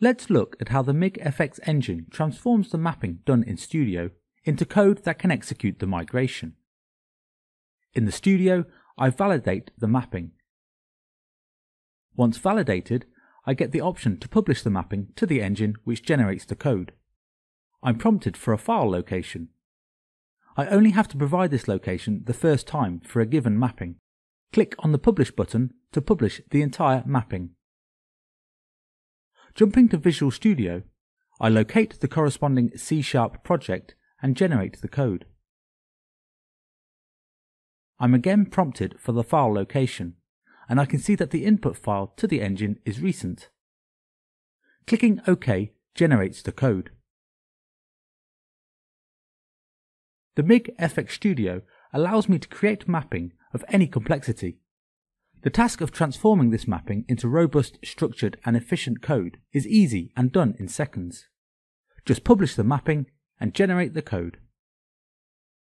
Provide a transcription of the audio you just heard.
Let's look at how the MIG-FX engine transforms the mapping done in Studio into code that can execute the migration. In the Studio, I validate the mapping. Once validated, I get the option to publish the mapping to the engine which generates the code. I'm prompted for a file location. I only have to provide this location the first time for a given mapping. Click on the Publish button to publish the entire mapping. Jumping to Visual Studio, I locate the corresponding C-sharp project and generate the code. I'm again prompted for the file location, and I can see that the input file to the engine is recent. Clicking OK generates the code. The MIG FX Studio allows me to create mapping of any complexity. The task of transforming this mapping into robust, structured and efficient code is easy and done in seconds. Just publish the mapping and generate the code.